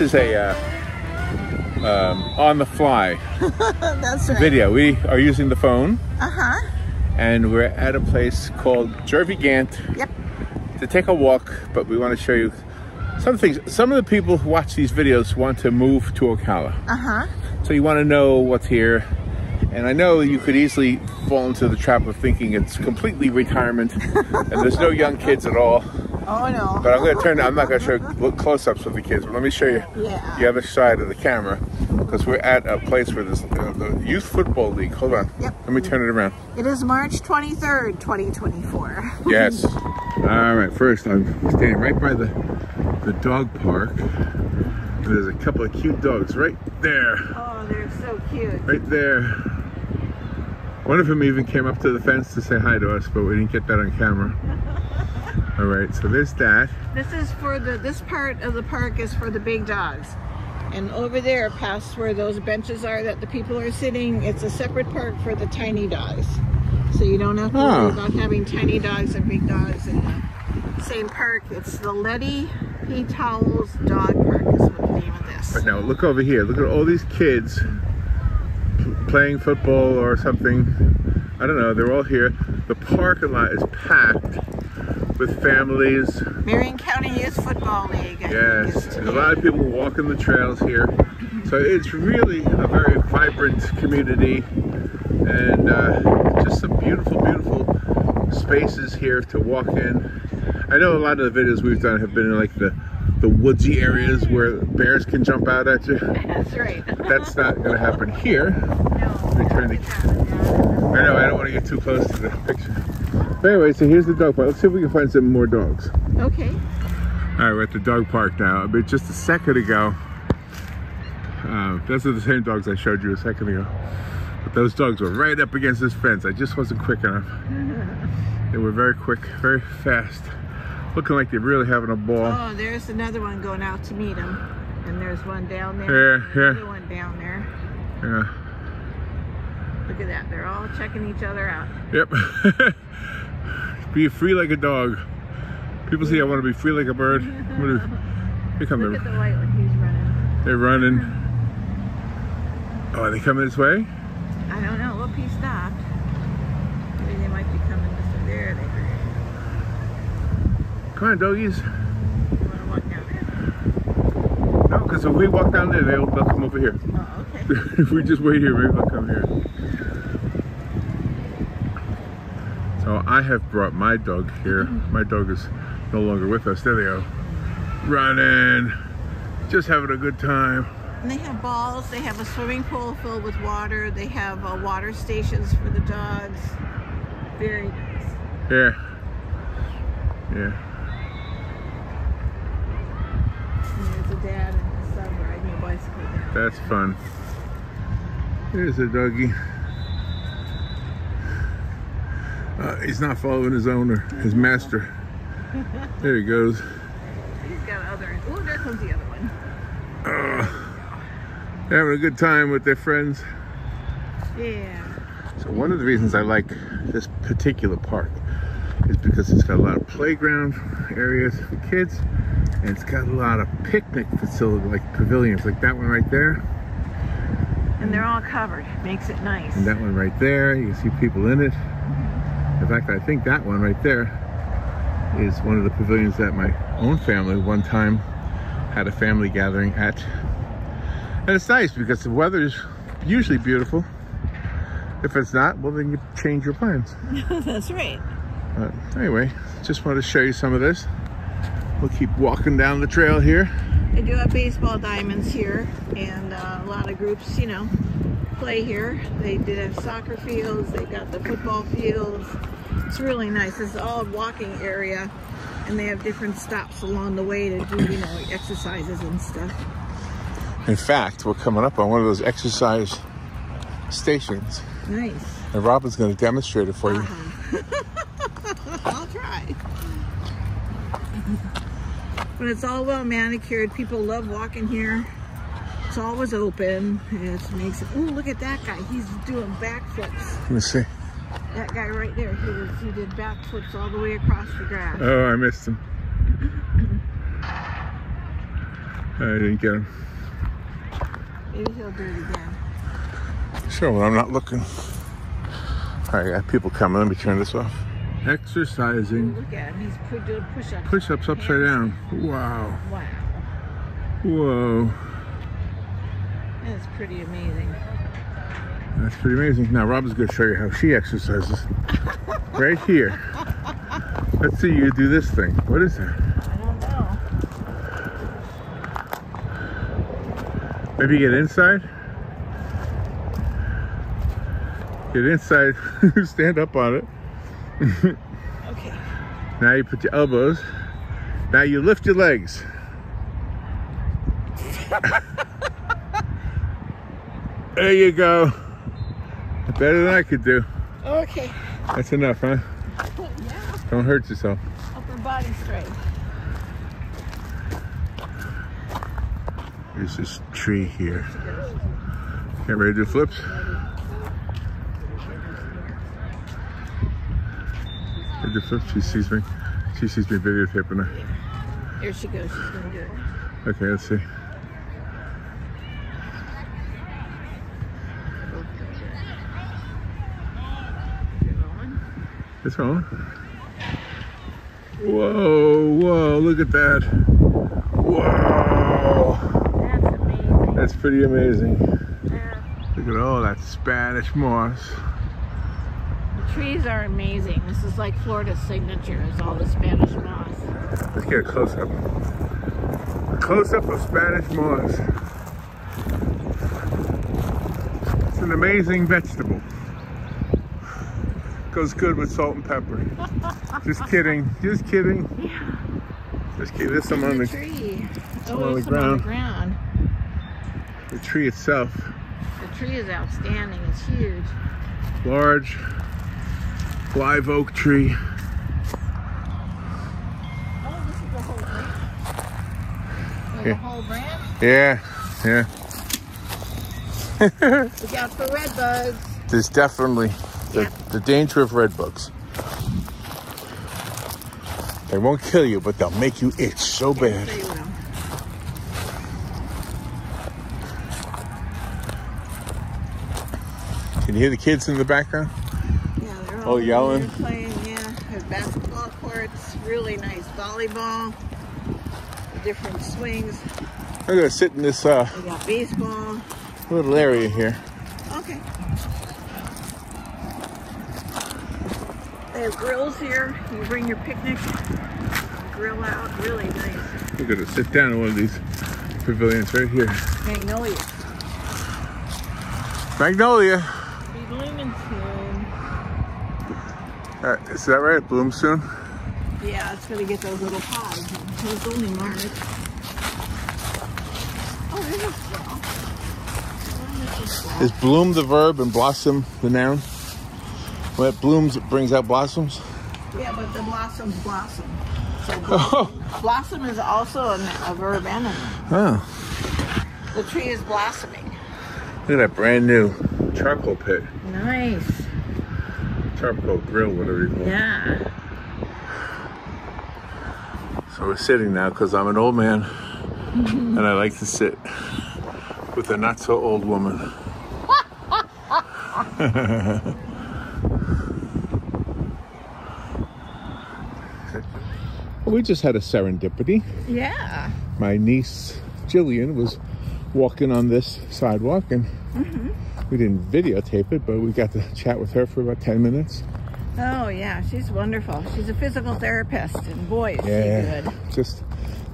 this is a uh, um, on the fly That's right. video. We are using the phone Uh-huh. and we're at a place called Jervey Gantt Yep. to take a walk, but we want to show you some things. Some of the people who watch these videos want to move to Ocala. Uh-huh. So you want to know what's here. And I know you could easily fall into the trap of thinking it's completely retirement and there's no young kids at all. Oh no. But I'm going to turn, I'm not going to show close-ups of the kids, but let me show you Yeah. the other side of the camera because we're at a place where there's uh, the Youth Football League. Hold on. Yep. Let me turn it around. It is March 23rd, 2024. Yes. All right. First, I'm standing right by the the dog park. There's a couple of cute dogs right there, Oh, they're so cute. right there. One of them even came up to the fence to say hi to us, but we didn't get that on camera. All right. So there's that. This is for the, this part of the park is for the big dogs. And over there, past where those benches are that the people are sitting, it's a separate park for the tiny dogs. So you don't have to Oh. worry about having tiny dogs and big dogs in the same park. It's the Letty P. Towles Dog Park is what the name of this. But now look over here. Look at all these kids playing football or something. I don't know. They're all here. The parking lot is packed with families. Marion County Youth Football League. I Yes, there's a lot of people walking the trails here. So it's really a very vibrant community and uh, just some beautiful, beautiful spaces here to walk in. I know a lot of the videos we've done have been in like the, the woodsy areas where bears can jump out at you. That's right. That's not going to happen here. no. me turn the- I know, I don't want to get too close to the picture. But anyway, so here's the dog park. Let's see if we can find some more dogs. Okay. All right, we're at the dog park now. But just a second ago, uh, those are the same dogs I showed you a second ago. But those dogs were right up against this fence. I just wasn't quick enough. They were very quick, very fast. Looking like they're really having a ball. Oh, there's another one going out to meet them. And there's one down there. Yeah, yeah. Another one down there. Yeah. Look at that. They're all checking each other out. Yep. be free like a dog. People say I want to be free like a bird. Do- Here come Look at the, white one. He's running. they're running. Oh, are they coming this way? I don't know. Look, he stopped. Maybe they might be coming this way. There they are. Come on, doggies. Want to walk down there? No, because if we walk down there, they'll, they'll come over here. Oh, okay. if we just wait here, maybe they'll come here. So I have brought my dog here. My dog is no longer with us. There they go. Running. Just having a good time. And they have balls. They have a swimming pool filled with water. They have uh, water stations for the dogs. Very nice. Yeah. Yeah. And there's a dad and his son riding a bicycle down. That's fun. There's a doggy. Uh, he's not following his owner, his master. There he goes. He's got other. Oh, there comes the other one. Uh, they're having a good time with their friends. Yeah. So one of the reasons I like this particular park is because it's got a lot of playground areas for kids, and it's got a lot of picnic facilities, like pavilions, like that one right there, And they're all covered. Makes it nice. and that one right there. You can see people in it. In fact, I think that one right there is one of the pavilions that my own family one time had a family gathering at. And it's nice because the weather is usually beautiful. If it's not, well, then you change your plans. That's right. But anyway, just wanted to show you some of this. We'll keep walking down the trail here. They do have baseball diamonds here, and uh, a lot of groups, you know, play here. They did have soccer fields. they've got the football fields. It's really nice. It's all a walking area, and they have different stops along the way to do, you know, exercises and stuff. In fact, we're coming up on one of those exercise stations. Nice. And Robin's going to demonstrate it for you. Uh-huh. I'll try. But it's all well manicured. People love walking here. It's always open. It makes it. Oh, look at that guy. He's doing backflips. Let me see. That guy right there. He was. He did backflips all the way across the grass. Oh, I missed him. I didn't get him. Maybe he'll do it again. Sure, well, I'm not looking. All right, I got people coming. Let me turn this off. Exercising. Look at him. He's doing push-ups. Push-ups upside down. Wow. Wow. Whoa. That's pretty amazing. That's pretty amazing. Now, Robin's going to show you how she exercises. right here. Let's see you do this thing. What is that? I don't know. Maybe get inside? Get inside. Stand up on it. Okay. Now you put your elbows. Now you lift your legs. there you go. Better than I could do. Okay. That's enough, huh? Yeah. Don't hurt yourself. Upper body strength. There's this tree here. Get ready to do flips? Ready to flip? She sees me. She sees me videotaping her. Here she goes. She's gonna do it. Okay, let's see. You're going. It's on. Whoa, whoa, look at that. Whoa. That's amazing. That's pretty amazing. Yeah. Look at all that Spanish moss. The trees are amazing. This is like Florida's signature is all the Spanish moss. Let's get a close up. A close up of Spanish moss. It's an amazing vegetable. Goes good with salt and pepper. Just kidding. Just kidding. Yeah. Just kidding. There's some on the the, tree. some Oh, on the some on the ground. ground. the tree itself. The tree is outstanding. It's huge. Large live oak tree. Oh, this is the whole branch. Oh, There's Yeah. a whole branch. Yeah, yeah. Look out for red bugs. There's definitely the, the danger of red bugs. They won't kill you, but they'll make you itch so bad. Can you hear the kids in the background? Yeah, they're Oh, all yelling. playing. Yeah, basketball courts. Really nice volleyball. Different swings. I'm gonna sit in this uh, We got baseball. little area here. Okay. They have grills here. You bring your picnic, grill out. Really nice. We're gonna sit down in one of these pavilions right here. Magnolia. Magnolia. Be blooming soon. Uh, is that right? Bloom soon? Yeah, it's gonna get those little pods. It's only March. Oh, there's a swell. There's a swell. Is bloom the verb and blossom the noun? When it blooms, it brings out blossoms. Yeah, but the blossoms blossom. So Oh, blossom is also a, a verb and a noun. oh. The tree is blossoming. Look at that brand new charcoal pit, Nice. charcoal grill, whatever you call it. Yeah. So we're sitting now because I'm an old man and I like to sit with a not so old woman. we just had a serendipity. Yeah. My niece Jillian was walking on this sidewalk and mm-hmm. we didn't videotape it, but we got to chat with her for about 10 minutes. Oh yeah, she's wonderful. She's a physical therapist, and boy, is Yeah. she good. Just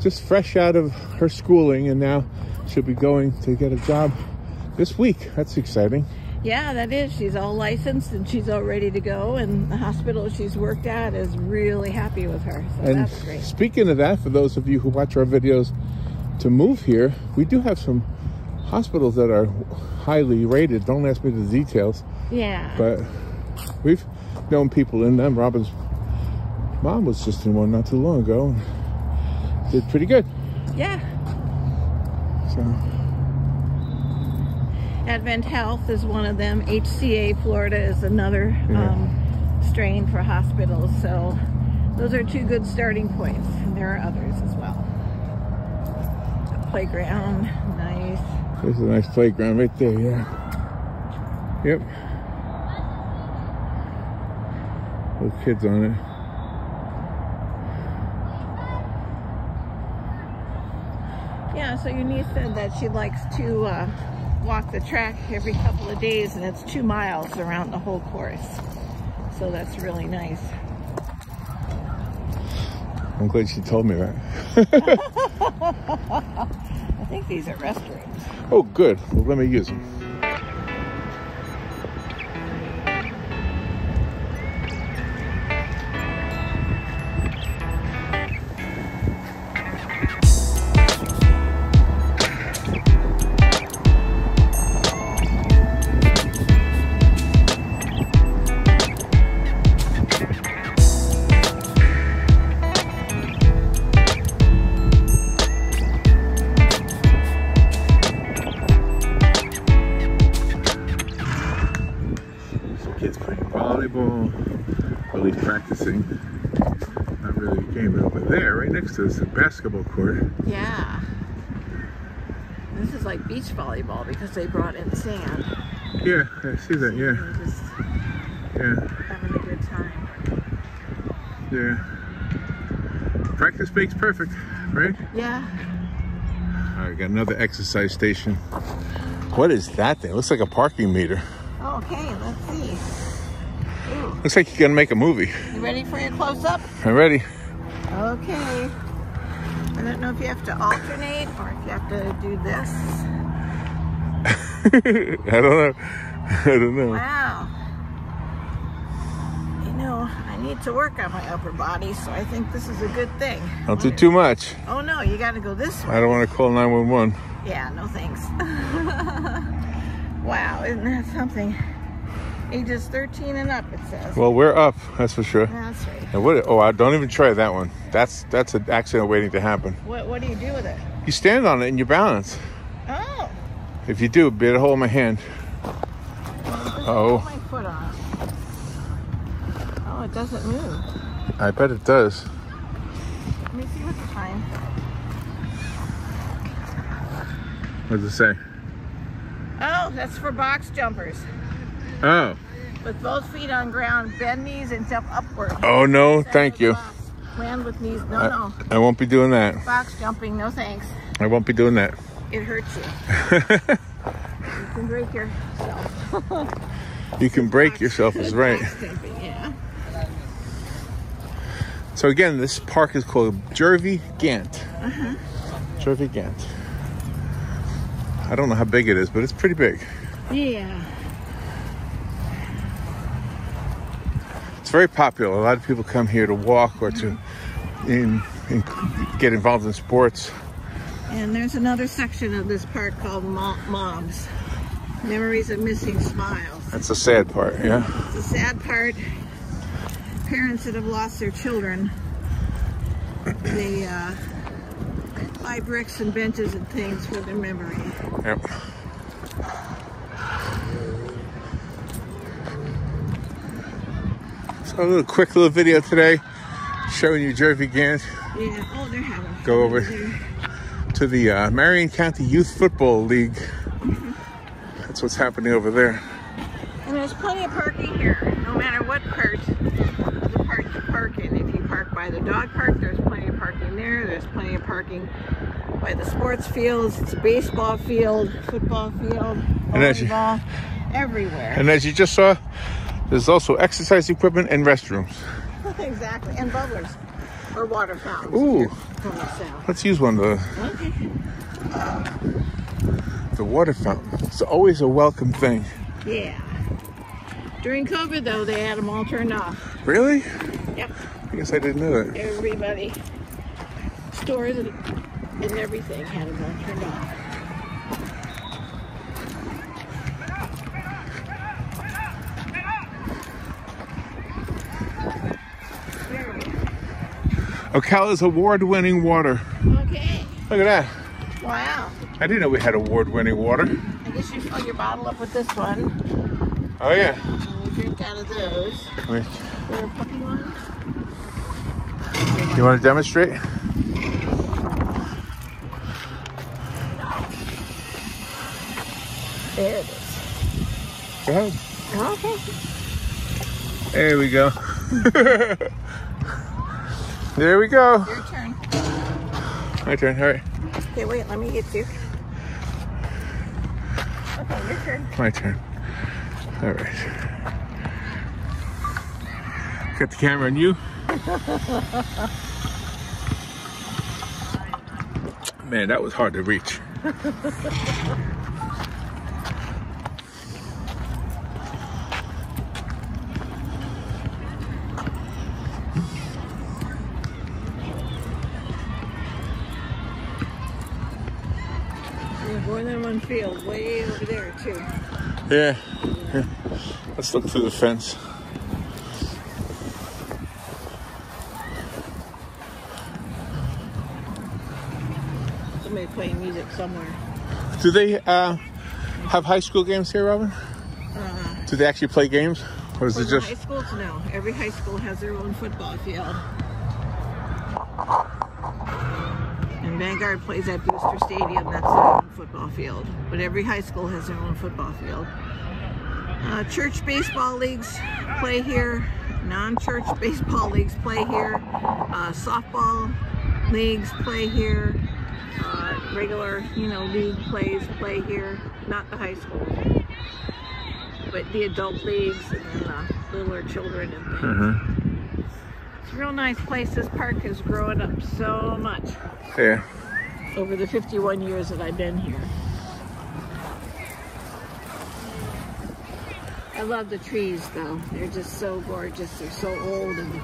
just fresh out of her schooling and now she'll be going to get a job this week. That's exciting. Yeah, that is. She's all licensed and she's all ready to go. And the hospital she's worked at is really happy with her. So And that's great. speaking of that, for those of you who watch our videos to move here, we do have some hospitals that are highly rated. Don't ask me the details, Yeah. but we've known people in them. Robin's mom was just in one not too long ago. and Did pretty good. yeah. So Advent Health is one of them. HCA Florida is another Yeah. um, strain for hospitals. So those are two good starting points. And there are others as well. playground. Nice. There's a nice playground right there, yeah. Yep. Little kids on it. Yeah, so your niece said that she likes to uh, walk the track every couple of days and it's two miles around the whole course. So that's really nice. I'm glad she told me that. I think these are restrooms. Oh, good. Well, let me use them. Right next to us, a basketball court. Yeah. This is like beach volleyball because they brought in sand. Yeah, I see that. Yeah, just yeah, having a good time. yeah. Practice makes perfect, right? Yeah. All right, got another exercise station. What is that thing? looks like a parking meter. Okay, let's see. Ooh, Looks like you're gonna make a movie. you ready for your close up? I'm ready. Okay. I don't know if you have to alternate or if you have to do this. I don't know. I don't know. Wow. You know, I need to work on my upper body, so I think this is a good thing. Don't do too much. Oh no, you gotta go this way. I don't want to call 911. Yeah, no thanks. wow, isn't that something? Ages 13 and up, it says. Well, we're up, that's for sure. That's right. And what? Oh, I don't even try that one. That's that's an accident waiting to happen. What, what do you do with it? You stand on it and you balance. Oh, If you do, better hold my hand. Oh. put my foot on. Oh, it doesn't move. I bet it does. Let me see what the time. What does it say? Oh, that's for box jumpers. Oh. With both feet on ground, bend knees and jump upward. Oh no, Stand thank you. box. Land with knees. No, I, no. I won't be doing that. Box jumping, no thanks. I won't be doing that. It hurts you. you can break yourself. You can break yourself is right. Jumping, yeah. So again, this park is called Jervey Gantt. Uh-huh. Jervey Gantt. I don't know how big it is, but it's pretty big. Yeah. Very popular. A lot of people come here to walk or to in, in, get involved in sports. And there's another section of this park called Mo- Moms. Memories of Missing Smiles. That's the sad part, yeah. It's a sad part. Parents that have lost their children, they uh, buy bricks and benches and things for their memory. Yep. So a little quick little video today showing you Jervey Gantt. Yeah. Oh, they're having fun Go over. to the uh, Marion County Youth Football League. That's what's happening over there. And there's plenty of parking here, no matter what part the park you park in. If you park by the dog park, there's plenty of parking there. There's plenty of parking by the sports fields. It's a baseball field, football field, And as you- volleyball, everywhere. And as you just saw, there's also exercise equipment and restrooms. exactly, and bubblers or water fountains. Ooh. The. Let's use one of Okay. the, the water fountain. It's always a welcome thing. Yeah. During COVID, though, they had them all turned off. Really? Yep. I guess I didn't know that. Everybody, stores and, and everything had them all turned off. There we go. Ocala's award-winning water. Okay. Look at that. Wow. I didn't know we had award-winning water. I guess you fill your bottle up with this one. Oh yeah. And we drink out of those. Wait, There are puppy ones. You want to demonstrate? There it is. Go ahead. Okay. There we go. there we go. Your turn. My turn. All right. Okay, wait, let me get you. Okay, your turn. My turn. All right. Got the camera on you. Man, that was hard to reach. Yeah. yeah. Let's look through the fence. Somebody playing music somewhere. Do they uh, have high school games here, Robin? Uh, Do they actually play games? Or is it just. high schools, no. Every high school has their own football field. Vanguard plays at Booster Stadium. That's their own football field. But every high school has their own football field. Uh, church baseball leagues play here. Non-church baseball leagues play here. Uh, softball leagues play here. Uh, regular, you know, league plays play here. Not the high school, but the adult leagues and then the littler children and things. A real nice place. This park has grown up so much Yeah. over the 51 years that I've been here. I love the trees though. They're just so gorgeous. They're so old and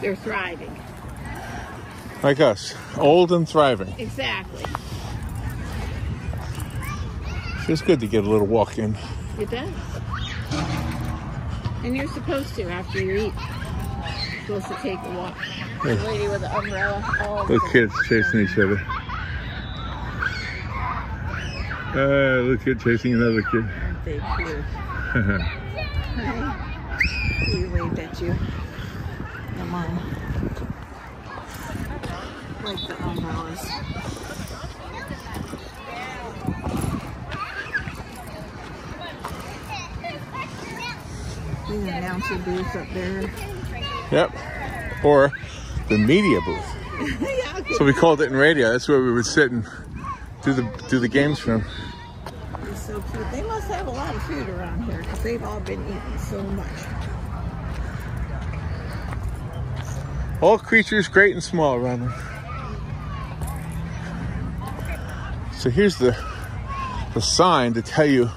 they're thriving. Like us. Old and thriving. Exactly. It's good to get a little walk in. It does. And you're supposed to after you eat. Supposed to take a walk. The lady with the umbrella. Little kids chasing each other. Uh, little kid chasing another kid. aren't they cute? Hi. He waved at you. Come on. Like the umbrellas. The announcer booth up there. Yep. Or the media booth. yeah, So we called it in radio. That's where we would sit and do the do the games from. it's so cute. They must have a lot of food around here because they've all been eating so much. All creatures great and small, Robin. So here's the the sign to tell you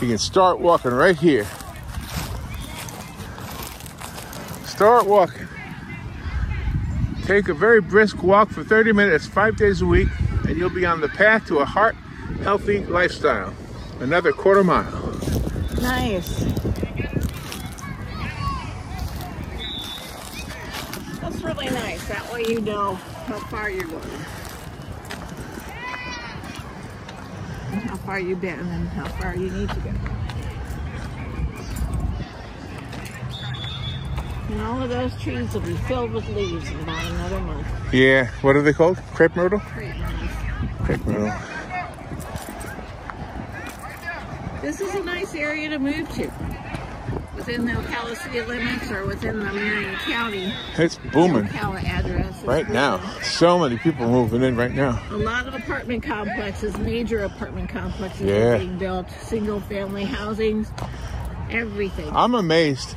you can start walking right here. Start walking. Take a very brisk walk for 30 minutes, five days a week, and you'll be on the path to a heart healthy lifestyle. Another quarter mile. Nice. That's really nice. That way you know how far you're going. How far you've been and how far you need to go. And all of those trees will be filled with leaves in about another month. Yeah, what are they called? Crepe myrtle? Crepe myrtle. This is a nice area to move to. Within the Ocala city limits or within the Marion County It's booming Ocala address. right now. So many people moving in right now. A lot of apartment complexes, major apartment complexes Yeah. are being built, single family housings, everything. I'm amazed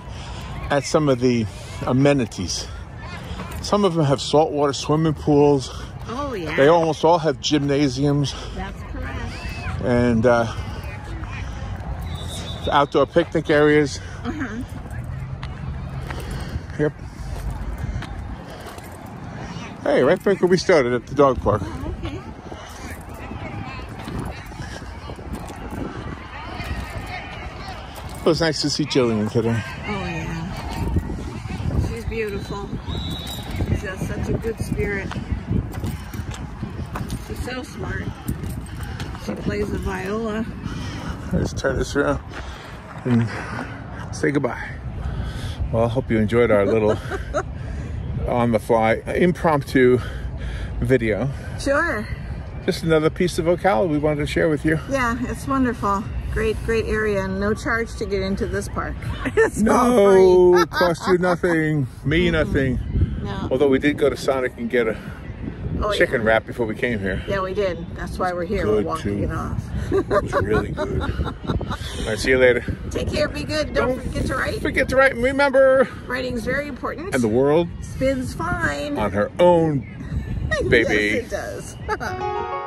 at some of the amenities. Some of them have saltwater swimming pools. Oh yeah, They almost all have gymnasiums that's correct. and uh, outdoor picnic areas. Uh-huh. Yep. Hey, right back where we started at the dog park. Oh, okay. It was nice to see Jillian today. Oh yeah. She's beautiful. She's got such a good spirit. She's so smart. She plays the viola. Let's turn this around and say goodbye. Well, I hope you enjoyed our little on the fly impromptu video. Sure. Just another piece of Ocala we wanted to share with you. Yeah, it's wonderful. Great, great area and no charge to get into this park. it's. No, cost you nothing, me nothing. No. Although we did go to Sonic and get a Oh, yeah. chicken wrap before we came here. Yeah, we did. That's why we're here. Good, we're walking too. it off. It was really good. All right, see you later. Take care. Be good. Don't, Don't forget to write. Forget to write and remember, Writing's very important. and the world spins fine. on her own baby. yes, it does.